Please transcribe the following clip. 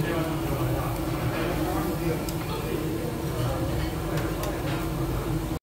Thank you.